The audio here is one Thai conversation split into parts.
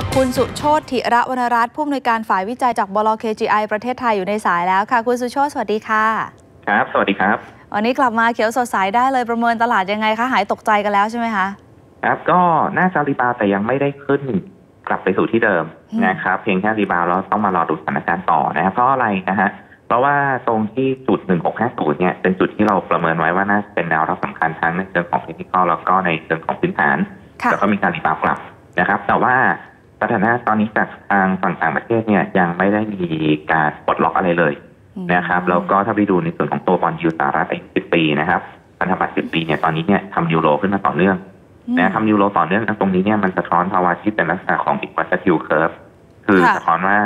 กับคุณสุโชติธิระวรรณรัตน์ผู้อำนวยการฝ่ายวิจัยจากบล KGI ประเทศไทยอยู่ในสายแล้วค่ะ คุณสุโชติสวัสดีค่ะ ครับ สวัสดีครับ วันนี้กลับมาเขียวสดใสได้เลยประเมินตลาดยังไงคะ หายตกใจกันแล้วใช่ไหมคะ ครับ ก็น่าจะ rebound แต่ยังไม่ได้ขึ้นกลับไปสู่ที่เดิมอืมนะครับ เพียงแค่ rebound แล้วต้องมารอดูสถานการณ์ต่อนะครับเพราะอะไรนะฮะเพราะว่าตรงที่จุด 1650 เนี่ย เป็นจุดที่เราประเมินไว้ว่าน่าจะเป็นแนวรับสำคัญทั้งในเชิงของเทคนิคแล้วก็ในเชิงของพื้นฐานค่ะแล้วก็มีการ rebound กลับนะครับ แต่ว่า สถานะตอนนี้จากทางฝั่งต่างประเทศเนี่ยยังไม่ได้มีการปลดล็อกอะไรเลยนะครับแล้วก็ถ้าไปดูในส่วนของตัว bond yield สหรัฐอายุ10ปีนะครับพันธบัตร10ปีเนี่ยตอนนี้เนี่ยทำ new low ขึ้นมาต่อเนื่องอืมนะทำ new low ต่อเนื่องตรงนี้เนี่ยมันสะท้อนภาวะที่เป็นลักษณะของ inverted yield curve คือค่ะสะท้อนว่า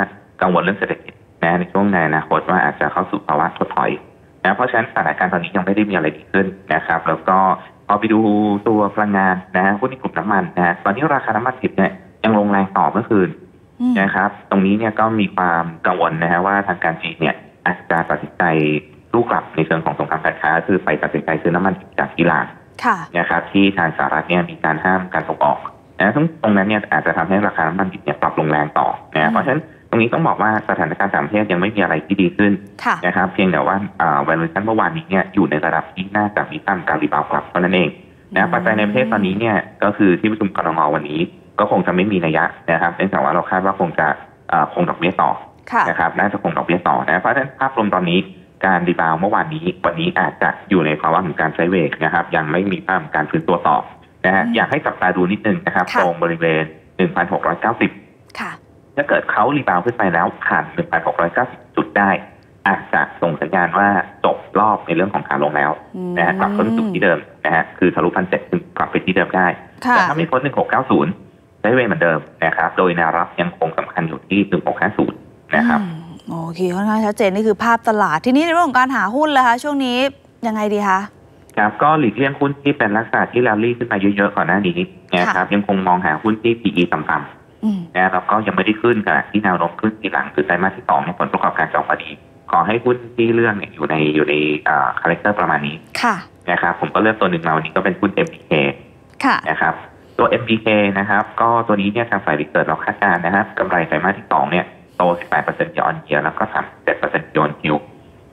กังวลเรื่องเศรษฐกิจนะในช่วงในอนาคตว่าอาจจะเข้าสู่ภาวะถดถอยนะเพราะฉะนั้นสถานการณ์ตอนนี้ยังไม่ได้มีอะไรดีขึ้นนะครับ แล้วก็พอไปดูตัวพลังงานนะฮะหุ้นในกลุ่มน้ำมันนะฮะตอนนี้ราคาน้ำมันดิบเนี่ย ยังลงแรงต่อเมื่อคืนอืมนะครับ ตรงนี้เนี่ยก็มีความกังวลนะฮะว่าทางการจีนเนี่ยอาจจะตัดสินใจลูกกลับในเชิงของสงครามการค้า คือไปตัดสินใจซื้อน้ำมันจากอิหร่านค่ะนะครับที่ทางสหรัฐเนี่ยมีการห้ามการส่งออกนะซึ่งตรงนั้นเนี่ยอาจจะทำให้ราคาน้ำมันดิบเนี่ยปรับลงแรงต่ออืมนะเพราะฉะนั้นตรงนี้ต้องบอกว่าสถานการณ์ต่างประเทศยังไม่มีอะไรที่ดีขึ้นค่ะนะครับ เพียงแต่ว่าอ่า valuation เมื่อวานนี้เนี่ยอยู่ในระดับที่น่าจะมีตั้งการ rebound กลับเท่านั้นเองนะปัจจัยในประเทศตอนนี้เนี่ยก็คือที่ประชุมกนง.วันนี้ ก็คงจะไม่มีนัยยะนะครับเนื่องจากว่าเราคาดว่าคงจะอ่าคงดอกเบี้ยต่อค่ะนะครับน่าจะคงดอกเบี้ยต่อนะเพราะฉะนั้นภาพรวมตอนนี้การ rebound เมื่อวานนี้วันนี้อาจจะอยู่ในภาวะของการ sideway นะครับ ยังไม่มีภาพของการฟื้นตัวต่อนะฮะอืมอยากให้จับตาดูนิดนึงนะครับค่ะตรงบริเวณ 1,690ค่ะถ้าเกิดเขา rebound ขึ้นไปแล้วผ่าน 1,690 จุดได้ อาจจะส่งสัญญาณว่าจบรอบในเรื่องของขาลงแล้วอืมนะฮะกลับเข้าสู่ที่เดิมนะฮะคือทะลุพันเจ็ดกลับไปที่เดิมได้ค่ะแต่ถ้าไม่พ้น 1690 sideway เหมือนเดิมนะครับ โดยแนวรับยังคงสำคัญอยู่ที่1650นะครับอืมโอเคค่อนข้างชัดเจนนี่คือภาพตลาด ทีนี้ในเรื่องของการหาหุ้นล่ะคะช่วงนี้ยังไงดีคะครับก็หลีกเลี่ยงหุ้นที่เป็นลักษณะที่แรลลี่ขึ้นมาเยอะๆก่อนหน้านี้นะครับยังคงมองหาหุ้นที่ PE ต่ำอืมๆนะครับก็ยังไม่ได้ขึ้นขณะที่แนวโน้มครึ่งปีหลังคือไตรมาสที่สองเนี่ยผลประกอบการจะออกมาดี ขอให้หุ้นที่เลือกเนี่ยอยู่ในอยู่ใน character ประมาณนี้ค่ะนะครับผมก็เลือกตัวหนึ่งมาวันนี้ก็เป็นหุ้น MBK ค่ะนะครับ ตัว MBK นะครับ ก็ตัวนี้เนี่ยทางฝ่าย research เราคาดการณ์นะครับกำไรไตรมาสที่สองเนี่ย โต 18%ยออนเยียแล้วก็ 37% Q on Q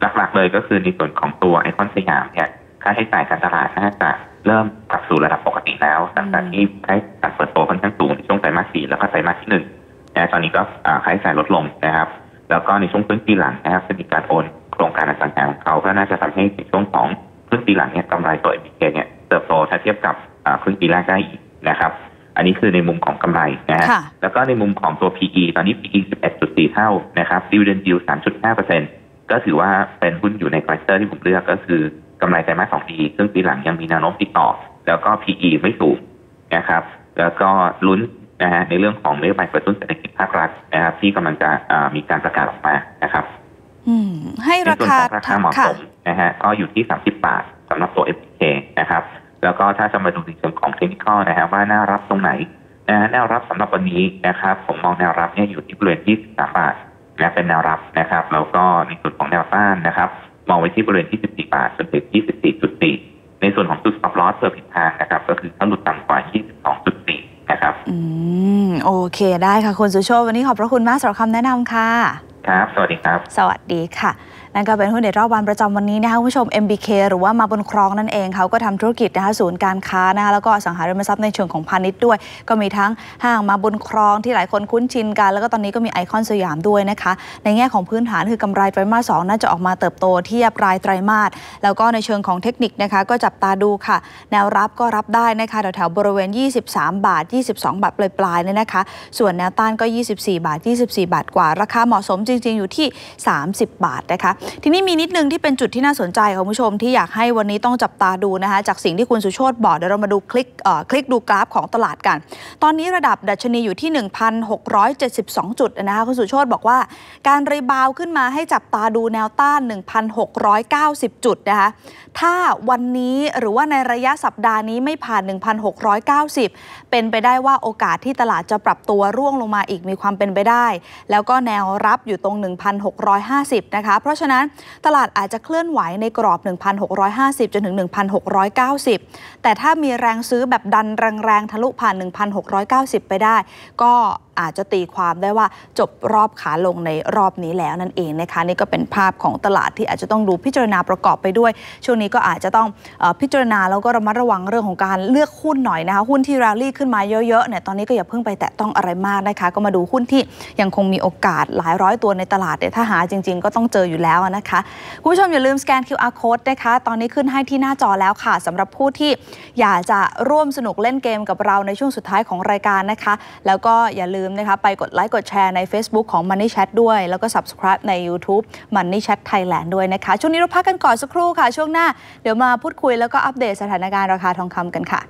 หลักๆเลยก็คือในส่วนของตัวไอคอนสยามเนี่ยค่าใช้จ่ายการตลาดน่าจะเริ่มกลับสู่ระดับปกติแล้วหลังจากที่ค่าใช้จ่ายเปิดโตค่อนข้างสูงในช่วงไตรมาสสี่แล้วก็ไตรมาสที่หนึ่งนะตอนนี้ก็อ่าค่าใช้จ่ายลดลงนะครับ แล้วก็ในช่วงครึ่งปีหลังนะครับจะมีการโอนโครงการอสังหาของเขาก็น่าจะทำให้ในช่วงของครึ่งปีหลังเนี่ยกำไรตัว MBK เนี่ยเติบโตถ้าเทียบกับอ่าครึ่งปีแรกได้อีก นะครับ อันนี้คือในมุมของกำไรนะฮะค่ะแล้วก็ในมุมของตัว PE ตอนนี้ PE 11.4 เท่านะครับ dividend yield 3.5%ก็ถือว่าเป็นหุ้นอยู่ในคลัสเตอร์ที่ผมเลือกก็คือกำไรไตรมาสสองดี ซึ่งปีหลังยังมีแนวโน้มติดต่อ แล้วก็ PE ไม่สูงนะครับ แล้วก็ลุ้นนะฮะในเรื่องของนโยบายกระตุ้นเศรษฐกิจภาครัฐนะครับ ที่กำลังจะอ่ามีการประกาศออกมานะครับอืมให้ในราส่วนคาของราคาเหมาะค่ะสมนะฮะก็อยู่ที่ 30 บาทสำหรับตัว FK นะครับ แล้วก็ถ้าจะมาดูในเชิงของเทคนิคนะฮะว่าแนวรับตรงไหนนะฮะแนวรับสำหรับวันนี้นะครับผมมองแนวรับเนี่ยอยู่ที่บริเวณ 23 บาทนะเป็นแนวรับนะครับแล้วก็ในส่วนของแนวต้านนะครับ มองไว้ที่บริเวณที่14บาทจนถึง 24.4 ในส่วนของจุด stop loss เพื่อผิดทางนะครับ ก็คือถ้าหลุดต่ำกว่า 22.4 นะครับ อืม โอเคได้ค่ะ คุณสุโชตวันนี้ขอบพระคุณมากสำหรับคำแนะนำค่ะ ครับ สวัสดีครับ สวัสดีค่ะ นั่นก็เป็นหุ้นเด็ดรอบวันประจำวันนี้นะคะคุณผู้ชม MBK หรือว่ามาบนครองนั่นเองเขาก็ทำธุรกิจนะคะศูนย์การค้านะคะแล้วก็สังหาริมทรัพย์ในเชิงของพาณิชย์ด้วย ก็มีทั้งห้างมาบนครองที่หลายคนคุ้นชินกัน แล้วก็ตอนนี้ก็มีไอคอนสยามด้วยนะคะ ในแง่ของพื้นฐานคือกำไรไตรมาสสองน่าจะออกมาเติบโตเทียบรายไตรมาสแล้วก็ในเชิงของเทคนิคนะคะก็จับตาดูค่ะ แนวรับก็รับได้นะคะแถวๆบริเวณ 23 บาท 22 บาทปลายๆเนี่ยนะคะ ส่วนแนวต้านก็ 24 บาท 24 บาทกว่า ราคาเหมาะสมจริง ๆ อยู่ที่ 30 บาทนะคะทีนี้มีนิดนึงที่เป็นจุดที่น่าสนใจค่ะคุณผู้ชมที่อยากให้วันนี้ต้องจับตาดูนะคะจากสิ่งที่คุณสุโชตบอกเดี๋ยวเรามาดูคลิกคลิกดูกราฟของตลาดกัน ตอนนี้ระดับดัชนีอยู่ที่ 1,672 จุดนะคะคุณสุโชตบอกว่า การรีบาวขึ้นมาให้จับตาดูแนวต้าน 1,690 จุดนะคะถ้าวันนี้หรือว่าในระยะสัปดาห์นี้ไม่ผ่าน 1,690 เป็นไปได้ว่าโอกาสที่ตลาดจะปรับตัวร่วงลงมาอีกมีความเป็นไปได้ แล้วก็แนวรับอยู่ตรง 1,650 นะคะเพราะฉะนั้นตลาดอาจจะเคลื่อนไหวในกรอบ 1,650 จนถึง 1,690 แต่ถ้ามีแรงซื้อแบบดันแรงๆทะลุผ่าน 1,690 ไปได้ ก็ อาจจะตีความได้ว่าจบรอบขาลงในรอบนี้แล้วนั่นเองนะคะนี่ก็เป็นภาพของตลาดที่อาจจะต้องดูพิจารณาประกอบไปด้วย ช่วงนี้ก็อาจจะต้องอพิจารณาแล้วก็ระมัดระวังเรื่องของการเลือกหุ้นหน่อยนะคะหุ้นที่ร a ลลี่ขึ้นมาเยอะๆเนี่ยตอนนี้ก็อย่าเพิ่งไปแตะต้องอะไรมากนะคะ ก็มาดูหุ้นที่ยังคงมีโอกาสหลายร้อยตัวในตลาดเนี่ยถ้าหาจริง ๆ ก็ต้องเจออยู่แล้วนะคะคุณผู้ชมอย่าลืมสแกน QR code นะคะตอนนี้ขึ้นให้ที่หน้าจอแล้วค่ะสำหรับผู้ที่อยากจะร่วมสนุกเล่นเกมกับเราในช่วงสุดท้ายของรายการนะคะ แล้วก็อย่าลืมนะคะไปกดไลค์กดแชร์ใน Facebook ของ Money Chat ด้วย แล้วก็ Subscribe ใน YouTube Money Chat Thailand ด้วยนะคะ ช่วงนี้เราพักกันก่อนสักครู่ค่ะ ช่วงหน้าเดี๋ยวมาพูดคุยแล้วก็อัปเดตสถานการณ์ราคาทองคำกันค่ะ